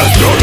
Destrucción